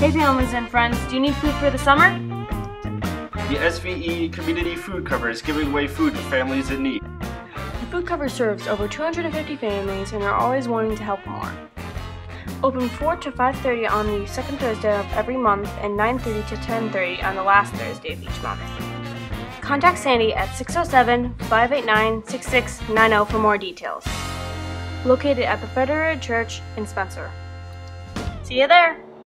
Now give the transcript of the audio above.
Hey families and friends, do you need food for the summer? The SVE Community Food Cupboard is giving away food to families in need. The food cupboard serves over 250 families and are always wanting to help more. Open 4 to 5.30 on the second Thursday of every month and 9.30 to 10.30 on the last Thursday of each month. Contact Sandy at 607-589-6690 for more details. Located at the Federated Church in Spencer. See you there!